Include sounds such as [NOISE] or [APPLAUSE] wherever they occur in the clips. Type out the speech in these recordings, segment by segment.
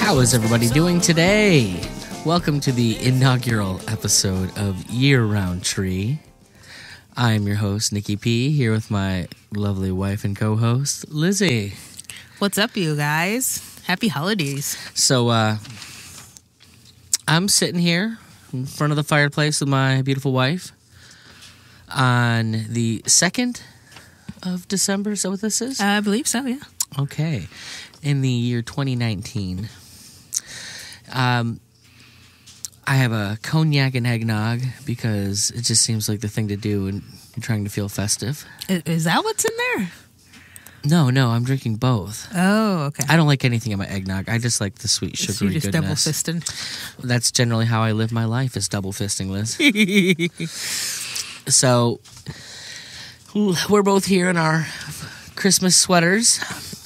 How is everybody doing today? Welcome to the inaugural episode of Year Round Tree. I'm your host, Nicky P, here with my lovely wife and co host, Lizzie. What's up, you guys? Happy holidays. So, uh, I'm sitting here in front of the fireplace with my beautiful wife on the 2nd of December. Is that what this is? I believe so, yeah. Okay. In the year 2019. Um, I have a cognac and eggnog because it just seems like the thing to do and trying to feel festive. Is that what's in there? No, no, I'm drinking both. Oh, okay. I don't like anything in my eggnog. I just like the sweet so sugary you're just double fisting. That's generally how I live my life is double fisting, Liz. [LAUGHS] so we're both here in our Christmas sweaters.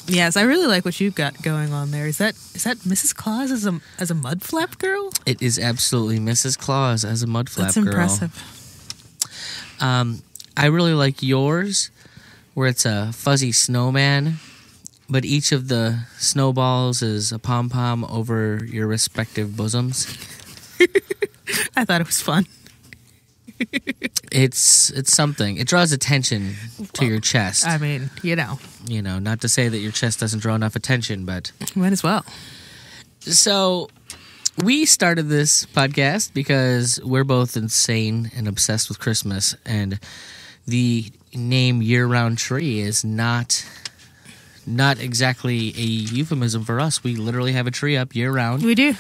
Yes, I really like what you've got going on there. Is that is that Mrs. Claus as a as a mud flap girl? It is absolutely Mrs. Claus as a mud flap That's girl. impressive. Um, I really like yours, where it's a fuzzy snowman, but each of the snowballs is a pom pom over your respective bosoms. [LAUGHS] I thought it was fun. It's it's something. It draws attention to your chest. I mean, you know, you know, not to say that your chest doesn't draw enough attention, but might as well. so we started this podcast because we're both insane and obsessed with Christmas, and the name "Year Round Tree" is not not exactly a euphemism for us. We literally have a tree up year round. We do.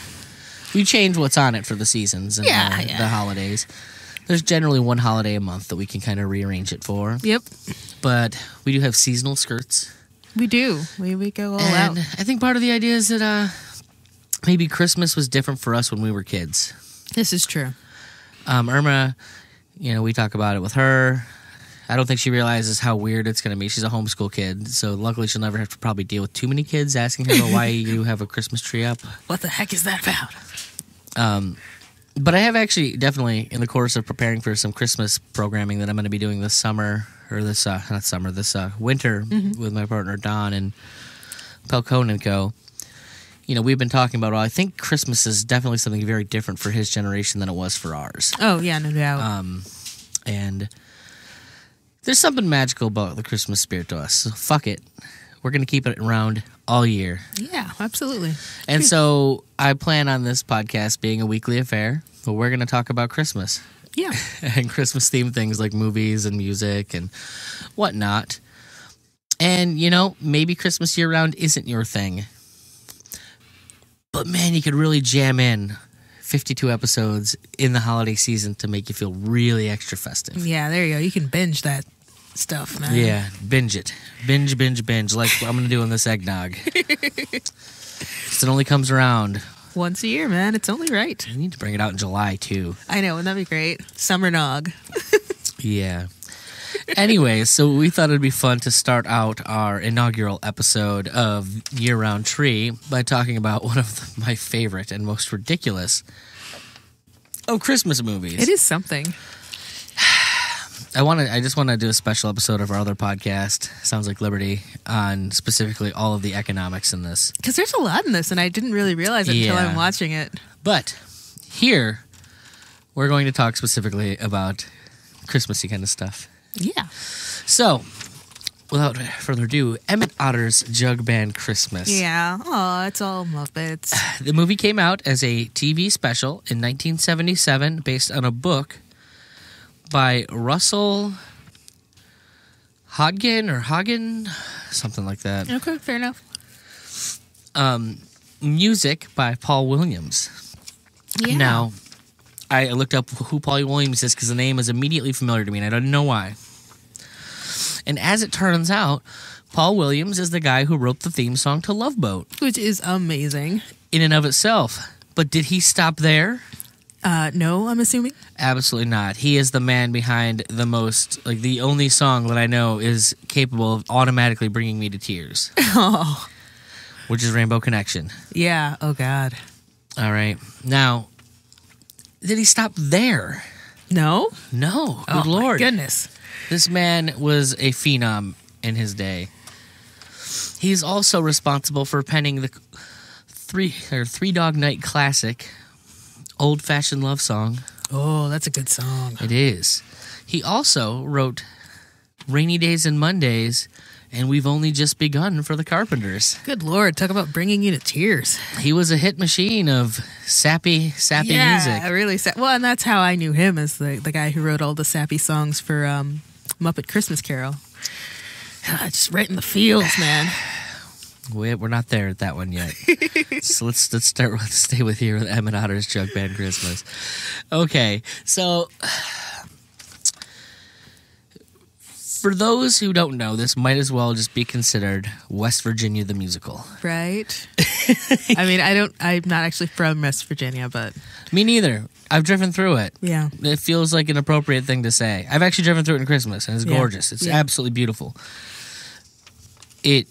We change what's on it for the seasons and Yeah, the, yeah. the holidays. There's generally one holiday a month that we can kind of rearrange it for, Yep, but we do have seasonal skirts. we do. We we go all and out. I think part of the idea is that uh, maybe Christmas was different for us when we were kids. This is true. Um, Irma, you know, we talk about it with her. I don't think she realizes how weird it's going to be. She's a homeschool kid, so luckily she'll never have to probably deal with too many kids asking her why [LAUGHS] you have a Christmas tree up. What the heck is that about? Um, but I have actually definitely in the course of preparing for some Christmas programming that I'm going to be doing this summer or this uh, not summer this uh, winter with my partner Don and Pelcone and Co. You know, we've been talking about. Well, I think Christmas is definitely something very different for his generation than it was for ours. Oh yeah, no doubt. Um, and there's something magical about the Christmas spirit to us. So fuck it, we're going to keep it around all year. yeah, absolutely. And so I plan on this podcast being a weekly affair, but we're going to talk about Christmas Yeah, [LAUGHS] and Christmas themed things like movies and music and whatnot. And, you know, maybe Christmas year round isn't your thing. But man, you could really jam in 52 episodes in the holiday season to make you feel really extra festive. yeah. There you go. You can binge that stuff, man. Yeah, binge it. Binge, binge, binge, like I'm going to do on this eggnog. [LAUGHS] it only comes around. Once a year, man. It's only right. I need to bring it out in July, too. I know, wouldn't that be great? Summer nog. [LAUGHS] Yeah. anyway, so we thought it'd be fun to start out our inaugural episode of Year Round Tree by talking about one of the, my favorite and most ridiculous of Christmas movies. It is something. I want to. I just want to do a special episode of our other podcast, Sounds Like Liberty, on specifically all of the economics in this. Because there's a lot in this, and I didn't really realize it until Yeah. I'm watching it. But here, we're going to talk specifically about Christmassy kind of stuff. Yeah. So, without further ado, Emmet Otter's Jug Band Christmas. Yeah. Oh, it's all Muppets. [SIGHS] The movie came out as a TV special in 1977 based on a book by Russell Hodgin or Hagen, something like that. okay, fair enough. Um, music by Paul Williams. Yeah. Now, I looked up who Paul Williams is because the name is immediately familiar to me, and I don't know why. And as it turns out, Paul Williams is the guy who wrote the theme song to Love Boat Which is amazing. in and of itself. But did he stop there? Uh, no, I'm assuming. Absolutely not. He is the man behind the most, like, the only song that I know is capable of automatically bringing me to tears, [LAUGHS] Oh, which is Rainbow Connection. yeah. Oh, God. All right. Now, did he stop there? No. No, good oh lord. my goodness. This man was a phenom in his day. He's also responsible for penning the three or three dog night classic, old fashioned love song. Oh, that's a good song. It is. He also wrote Rainy Days and Mondays and We've Only Just Begun for the Carpenters. Good lord, talk about bringing you to tears. He was a hit machine of sappy, sappy yeah, music. really sad. Well, and that's how I knew him as the the guy who wrote all the sappy songs for um, Muppet Christmas Carol. [SIGHS] Just right in the fields, man. We- We're not there at that one yet. [LAUGHS] so let's let's start with stay with here with Emmet Otter's Jug Band Christmas. Okay, so for those who don't know, this might as well just be considered West Virginia the musical. Right? [LAUGHS] I mean, I don't. I'm not actually from West Virginia, but Me neither. I've driven through it. yeah. It feels like an appropriate thing to say. I've actually driven through it in Christmas, and it's Yeah. gorgeous. It's Yeah. absolutely beautiful. It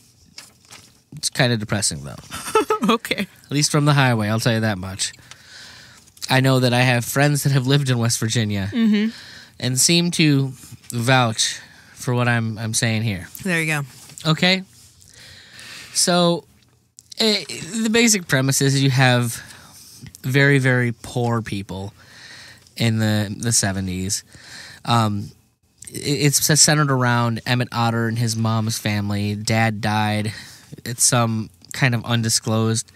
it's kind of depressing though. [LAUGHS] okay. at least from the highway. I'll tell you that much. I know that I have friends that have lived in West Virginia and seem to vouch for what I'm I'm saying here. There you go. Okay, so eh, the basic premise is you have very very poor people in the the seventies. Um, it- it's centered around Emmet Otter and his mom's family. Dad died at some kind of undisclosed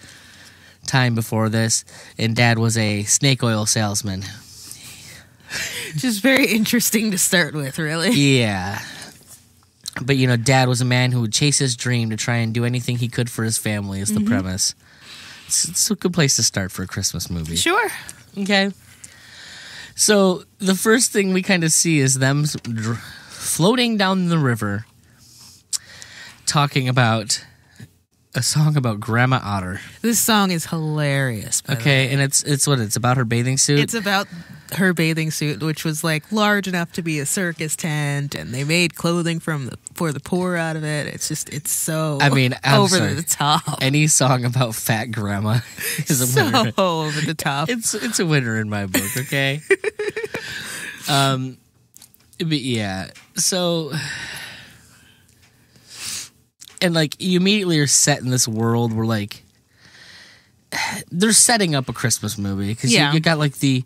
time before this, and Dad was a snake oil salesman. Just very interesting to start with, really. Yeah. But you know, dad was a man who would chase his dream to try and do anything he could for his family. Is the mm-hmm. premise? It's, it's a good place to start for a Christmas movie. Sure. Okay. So the first thing we kind of see is them dr- floating down the river, talking about a song about Grandma Otter. This song is hilarious. by the way. Okay, and it's it's what it's about her bathing suit. It's about her bathing suit, which was like large enough to be a circus tent, and they made clothing from the, for the poor out of it. It's just, it's so. I mean, I'm over sorry. the top. Any song about fat grandma [LAUGHS] is a so winner. over the top. it's it's a winner in my book. Okay. [LAUGHS] um, but yeah. So, and like you immediately are set in this world where like they're setting up a Christmas movie because Yeah. you, you got like the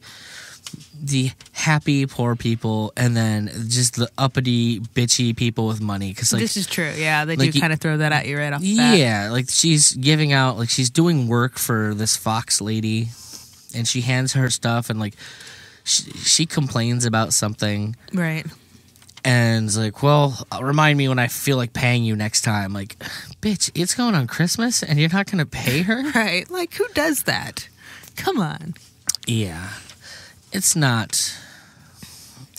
the happy poor people and then just the uppity bitchy people with money because like this is true. Yeah, they like do kind of throw that at you right off the bat. yeah, like she's giving out, like she's doing work for this Fox lady, and she hands her stuff, and like she, she complains about something, Right. And is like, "Well, uh, remind me when I feel like paying you next time." Like, bitch, it's going on Christmas, and you're not gonna pay her? [LAUGHS] Right. Like, who does that? Come on. yeah, it's not.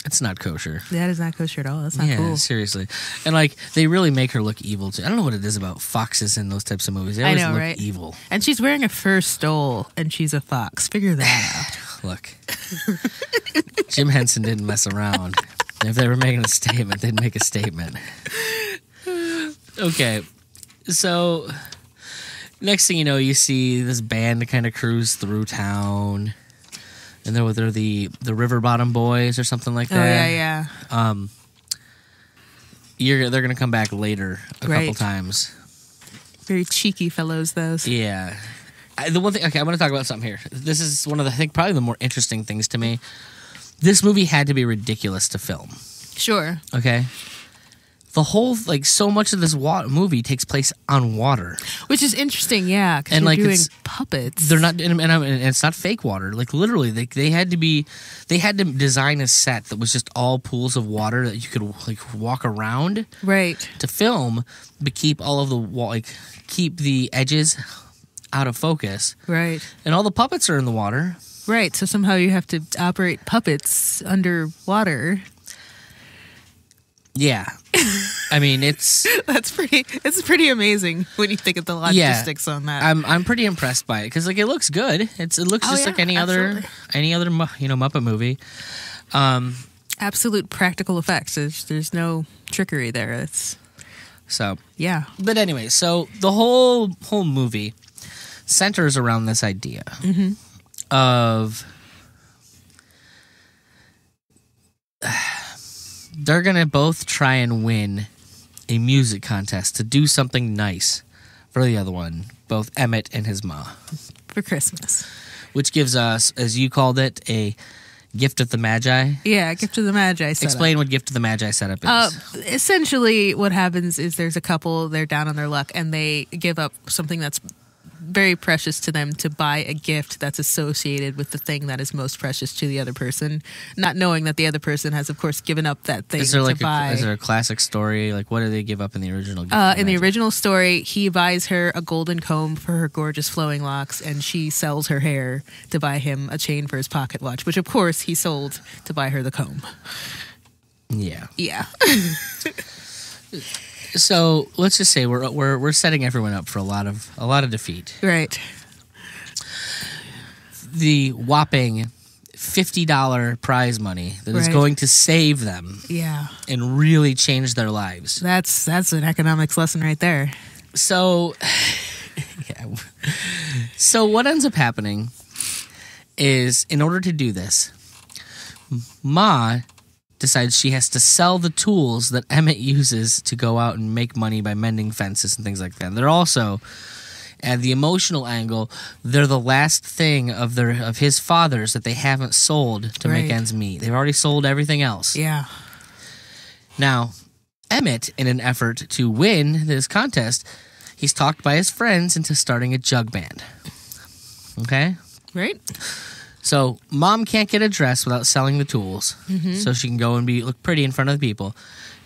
It's not kosher. That is not kosher at all. That's not yeah, cool. seriously, and like they really make her look evil too. I don't know what it is about foxes in those types of movies. They I know, look right? evil. And she's wearing a fur stole, and she's a fox. Figure that [SIGHS] out. Look, [LAUGHS] Jim Henson didn't mess around. [LAUGHS] If they were making a statement, they'd make a statement. Okay, so next thing you know, you see this band kind of cruise through town, and they're they're the the River Bottom Boys or something like Oh that. yeah, yeah. Um, you're they're gonna come back later a couple times. Very cheeky fellows, those. Yeah. I, the one thing, okay, I'm going to talk about something here. This is one of the, I think, probably the more interesting things to me. This movie had to be ridiculous to film. Sure. Okay. The whole, like, so much of this wa- movie takes place on water. Which is interesting, yeah. Because And, like, doing puppets. They're not, and, and, and it's not fake water. Like, literally, they, they had to be, they had to design a set that was just all pools of water that you could, like, walk around right. to film, but keep all of the, like, keep the edges out of focus. Right. And all the puppets are in the water. Right. So somehow you have to operate puppets underwater. Yeah. I mean, it's [LAUGHS] That's pretty. It's pretty amazing when you think of the Yeah. logistics on that. I'm I'm pretty impressed by it because like it looks good. It's it looks Oh, just yeah, like any other any other you know Muppet movie. Um. Absolute practical effects. There's, there's no trickery there. It's So, yeah. but anyway, so the whole whole movie centers around this idea Mm-hmm. Of [SIGHS] they're gonna both try and win a music contest to do something nice for the other one, both Emmet and his ma, For Christmas. which gives us, as you called it, a gift of the Magi. Yeah, gift of the Magi. setup. Explain what gift of the Magi setup is. Uh, essentially, what happens is there's a couple, they're down on their luck, and they give up something that's very precious to them to buy a gift that's associated with the thing that is most precious to the other person, not knowing that the other person has, of course, given up that thing is there to like buy. a, is there a classic story? Like, what do they give up in the original? Gift Uh, in the original story, he buys her a golden comb for her gorgeous flowing locks, and she sells her hair to buy him a chain for his pocket watch, which, of course, he sold to buy her the comb. yeah. Yeah. [LAUGHS] So let's just say we're we're we're setting everyone up for a lot of a lot of defeat. right. The whopping fifty dollar prize money that is Right. going to save them Yeah. and really change their lives. That's that's an economics lesson right there. So, yeah. So what ends up happening is, in order to do this, Ma decides she has to sell the tools that Emmet uses to go out and make money by mending fences and things like that. They're also at the emotional angle, they're the last thing of their of his father's that they haven't sold to make ends meet. They've already sold everything else. Yeah. Now, Emmet, in an effort to win this contest, he's talked by his friends into starting a jug band. Okay? Right? So, mom can't get a dress without selling the tools, so she can go and be look pretty in front of the people.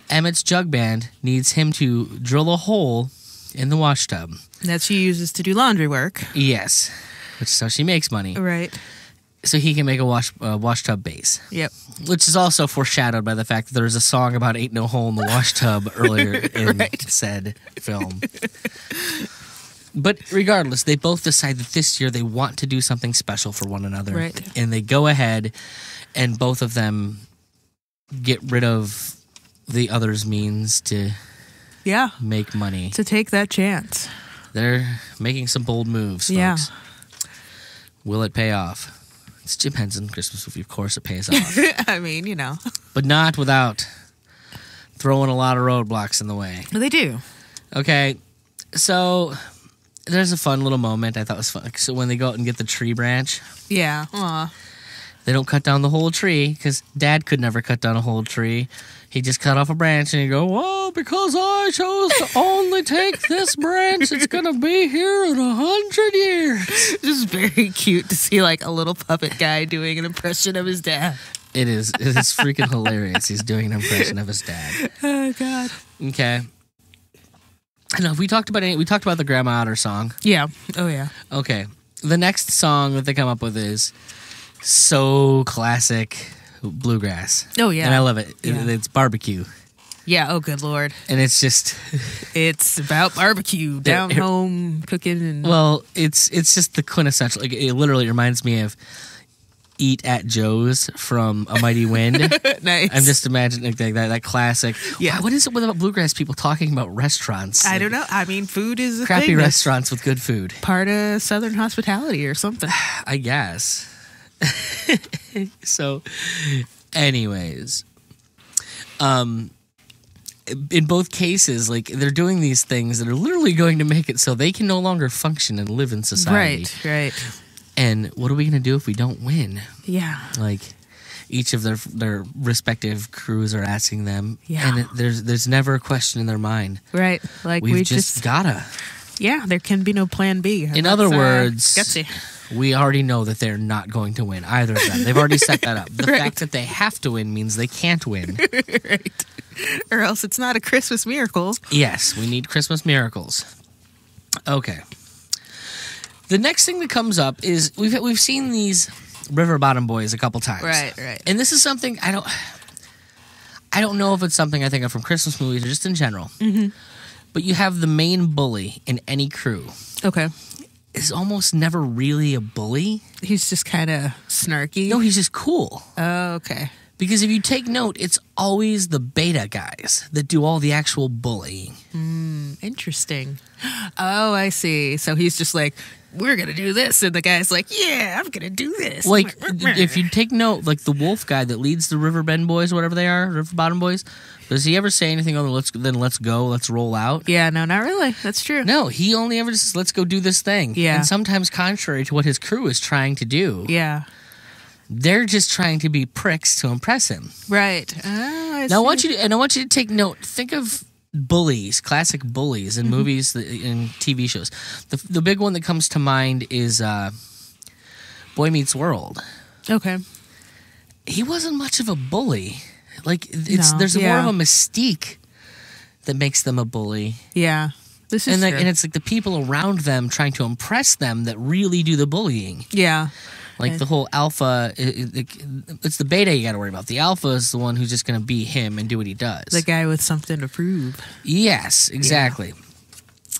Emmet's jug band needs him to drill a hole in the wash tub. That she uses to do laundry work. Yes, which is how she makes money, Right. so he can make a wash uh, wash tub bass. Yep. which is also foreshadowed by the fact that there was a song about ain't no hole in the wash tub [LAUGHS] earlier in said film. [LAUGHS] But regardless, they both decide that this year they want to do something special for one another. Right. And they go ahead and both of them get rid of the other's means to Yeah. make money. To take that chance. They're making some bold moves, folks. Yeah. Will it pay off? It's Jim Henson Christmas movie, of course it pays off. [LAUGHS] I mean, you know. but not without throwing a lot of roadblocks in the way. They do. Okay, so there's a fun little moment I thought was fun. So when they go out and get the tree branch, Yeah. Aw. they don't cut down the whole tree because Dad could never cut down a whole tree. He just cut off a branch and he go, "Well, because I chose to only take this branch, it's gonna be here in a hundred years." Just very cute to see like a little puppet guy doing an impression of his dad. It is. It is freaking hilarious. He's doing an impression of his dad. [LAUGHS] Oh God. Okay. I know we talked about it. We talked about the Grandma Otter song. Yeah. Oh yeah. Okay. The next song that they come up with is so classic bluegrass. Oh yeah. And I love it. It- Yeah. It's barbecue. Yeah. Oh good lord. And it's just It's about barbecue, down it- home cooking, and well, it's it's just the quintessential like it literally reminds me of Eat at Joe's from A Mighty Wind. [LAUGHS] nice. I'm just imagining like that that classic. Yeah. Wow, what is it with about bluegrass people talking about restaurants? I don't know. I mean, food is a Crappy thing restaurants with good food. part of Southern hospitality or something. [SIGHS] I guess. [LAUGHS] so, anyways, um, in both cases, like they're doing these things that are literally going to make it so they can no longer function and live in society. Right. Right. And what are we going to do if we don't win? Yeah. Like each of their their respective crews are asking them, Yeah. and there's there's never a question in their mind. Right. Like We've we just, just, gotta. yeah. There can be no plan B. In other uh, words, gutsy. we already know that they're not going to win either of them. They've already set that up. [LAUGHS] The Right. fact that they have to win means they can't win. [LAUGHS] right. Or else it's not a Christmas miracle. yes, we need Christmas miracles. Okay. The next thing that comes up is we've we've seen these River Bottom Boys a couple times. Right. Right. And this is something I don't I don't know if it's something I think of from Christmas movies or just in general. Mm-hmm. But you have the main bully in any crew Okay. is almost never really a bully. He's just kind of snarky. No, he's just cool. Oh, okay. Because if you take note, it's always the beta guys that do all the actual bullying. Interesting. [GASPS] Oh, I see. So he's just like we're gonna do this, and the guy's like, yeah, I'm gonna do this. Like, if you take note, like the wolf guy that leads the Riverbend Boys, whatever they are, River Bottom Boys, does he ever say anything other than let's then let's go, let's roll out? yeah, no, not really. That's true. No, he only ever says let's go do this thing. Yeah. and sometimes contrary to what his crew is trying to do, Yeah, they're just trying to be pricks to impress him. right. Oh, I Now I want you to, and I want you to take note. Think of bullies, classic bullies Mm-hmm. in movies, that- in TV shows. The the big one that comes to mind is uh, Boy Meets World. Okay. He wasn't much of a bully. Like it's No, there's more yeah. of a mystique that makes them a bully, Yeah. This is and and it's like the people around them trying to impress them that really do the bullying. yeah. Like the whole alpha, it, it, it's the beta you got to worry about. The alpha is the one who's just going to be him and do what he does. The guy with something to prove. Yes, exactly.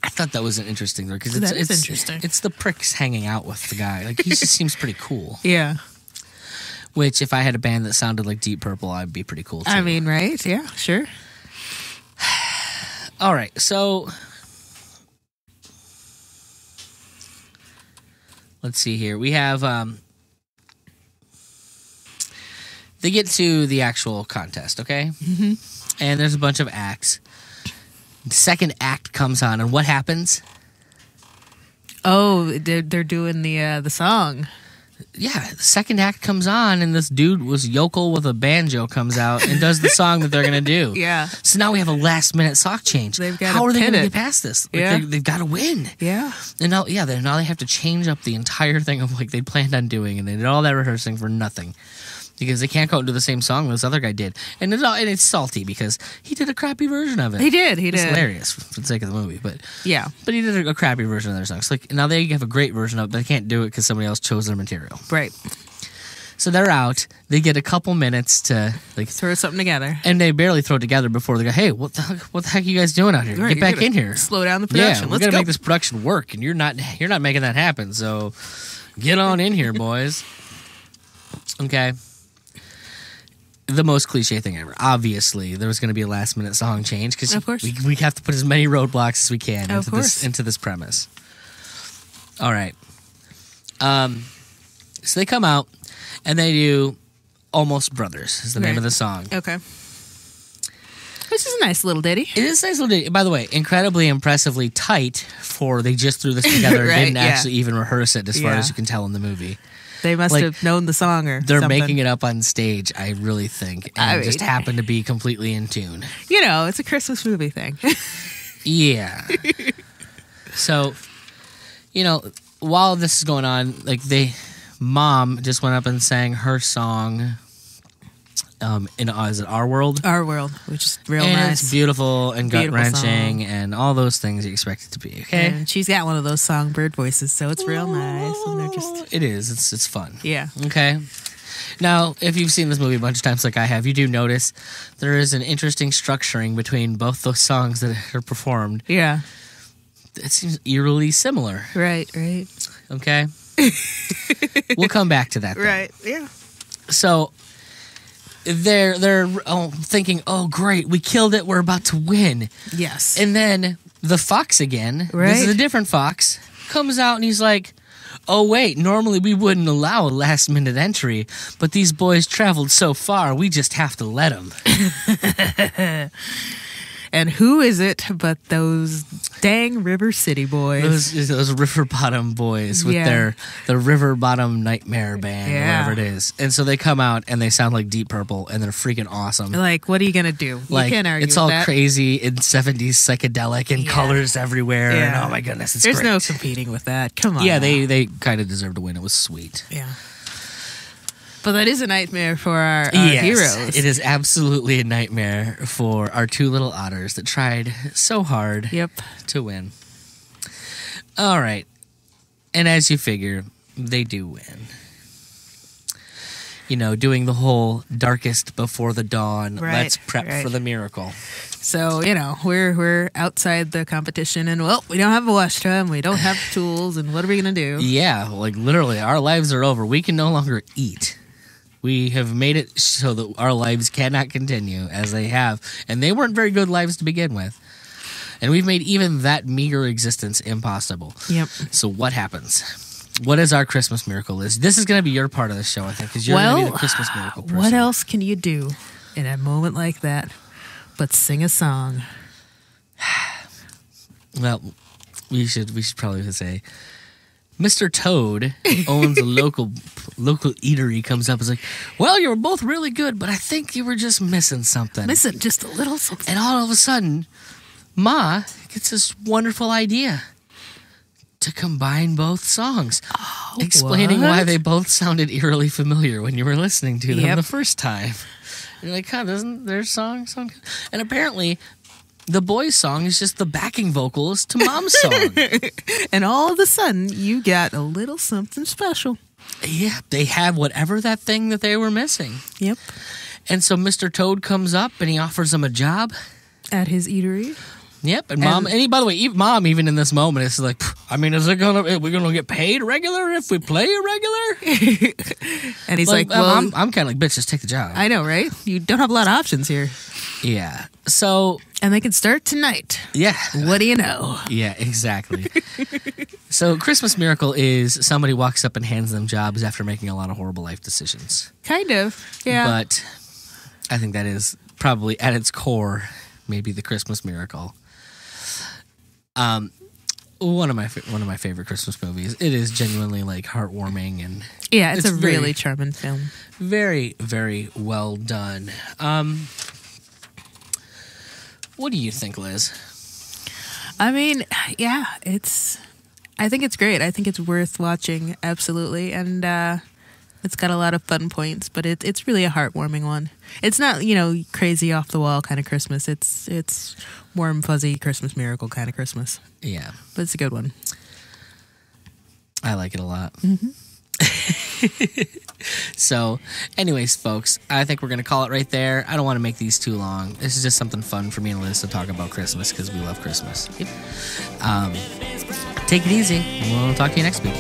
I thought that was an interesting because it's it's, interesting. It's the pricks hanging out with the guy. Like he just [LAUGHS] seems pretty cool. Yeah. Which, if I had a band that sounded like Deep Purple, I'd be pretty cool too. I mean, right? Yeah, sure. [SIGHS] all right. So let's see here. We have um, they get to the actual contest, okay? Mm-hmm. And there's a bunch of acts. The second act comes on, and what happens? Oh, they're, they're doing the uh, the song. yeah, the second act comes on, and this dude was yokel with a banjo comes out and does the song that they're gonna do. [LAUGHS] Yeah. So now we have a last minute sock change. They've gotta How are they gonna it. get past this? Like, Yeah. they, they've got to win. Yeah. And now, yeah, they now they have to change up the entire thing of like they planned on doing, and they did all that rehearsing for nothing. Because they can't go and do the same song this other guy did, and it's all, and it's salty because he did a crappy version of it. He did. He It's did. hilarious for the sake of the movie, but Yeah. but he did a, a crappy version of their songs. Like now they have a great version of, it, but they can't do it because somebody else chose their material. Right. So they're out. They get a couple minutes to like, Throw something together. and they barely throw it together before they go, "Hey, what the heck, what the heck are you guys doing out here? Right, Get back in here." Slow down the production. Yeah, we're Let's gonna go. make this production work, and you're not you're not making that happen. So get on in here, boys. Okay. The most cliche thing ever. Obviously, there was going to be a last minute song change because Of course. we, we have to put as many roadblocks as we can into this into this premise. All right. Um, so they come out and they do "Almost Brothers" is the name of the song. Okay. Which is a nice little ditty. It is a nice little. ditty. By the way, incredibly impressively tight for they just threw this together and [LAUGHS] Right, didn't yeah. actually even rehearse it, as far as you can tell in the movie. They must Like, have known the song or They're something. making it up on stage, I really think, and I just mean- happen to be completely in tune. You know, it's a Christmas movie thing. [LAUGHS] Yeah. so, you know, while this is going on, like they, mom just went up and sang her song. Um, in uh, is it our world? Our world, which is real and nice. it's beautiful and gut wrenching and all those things you expect it to be. Okay, And she's got one of those songbird voices, so it's real nice. And they're just, It is. It's it's fun. yeah. Okay. Now, if you've seen this movie a bunch of times like I have, you do notice there is an interesting structuring between both those songs that are performed. Yeah. It seems eerily similar. Right, right. Okay. [LAUGHS] we'll come back to that. though. Right. Yeah. So they're they're oh, thinking, oh great, we killed it. We're about to win. Yes. And then the fox again, this is a different fox, comes out and he's like, Oh, wait, normally we wouldn't allow a last minute entry, but these boys traveled so far, we just have to let them. [LAUGHS] and who is it but those dang River City boys? Those, those River Bottom boys with Yeah. their the River Bottom Nightmare Band, Yeah. whatever it is. And so they come out and they sound like Deep Purple and they're freaking awesome. like, what are you going to do? like you can't argue it's all that. crazy in 70s psychedelic and Yeah. colors everywhere and oh my goodness it's There's great. no competing with that. Come on. yeah they they kind of deserve to win it was sweet Yeah. But that is a nightmare for our, our yes, heroes. it is absolutely a nightmare for our two little otters that tried so hard Yep. to win all right and as you figure they do win you know doing the whole darkest before the dawn Right, let's prep right. for the miracle So you know we're we're outside the competition, and well, we don't have a wash tub, we don't have tools, and what are we gonna do? Yeah, like literally, our lives are over. We can no longer eat. We have made it so that our lives cannot continue as they have, and they weren't very good lives to begin with. And we've made even that meager existence impossible. Yep. So what happens? What is our Christmas miracle is? This is going to be your part of the show, I think, because you're going to be the Christmas miracle [SIGHS] person. What else can you do in a moment like that but sing a song? [SIGHS] Well, we should we should probably say, Mr. Toad owns a [LAUGHS] local local eatery. Comes up and is like, "Well, you were both really good, but I think you were just missing something." Listen, just a little something. And all of a sudden, Ma gets this wonderful idea to combine both songs, oh, explaining why Oh, they both sounded eerily familiar when you were listening to them Yep. the first time. You're like, huh, doesn't their song sound good? And apparently, the boys' song is just the backing vocals to Mom's song. [LAUGHS] And all of a sudden, you got a little something special. yeah, they have whatever that thing that they were missing. Yep. And so Mr. Toad comes up and he offers them a job. At his eatery. Yep, and mom. And- And, he, by the way, even, mom, even in this moment, is like, I mean, is it gonna? Are we gonna get paid regular if we play regular? [LAUGHS] And he's like, I'm- well, I'm, I'm kind of like, bitch, just take the job. I know, right? You don't have a lot of options here. yeah. So And they can start tonight. yeah, What do you know? yeah, exactly. [LAUGHS] so Christmas miracle is somebody walks up and hands them jobs after making a lot of horrible life decisions. Kind of. Yeah. But I think that is probably at its core, maybe the Christmas miracle. Um, one of my fa- one of my favorite Christmas movies. It is genuinely like heartwarming and yeah, it's, it's a very- really charming film. very very well done. Um, what do you think, Liz? I mean, yeah, it's. I think it's great. I think it's worth watching, absolutely, and uh, it's got a lot of fun points. But it, it's really a heartwarming one. It's not you know crazy off the wall kind of Christmas. It's it's warm fuzzy Christmas miracle kind of Christmas. Yeah, But it's a good one. I like it a lot. [LAUGHS] so, anyways, folks, I think we're gonna call it right there. I don't want to make these too long. This is just something fun for me and Liz to talk about Christmas because we love Christmas. Um, take it easy. We'll talk to you next week.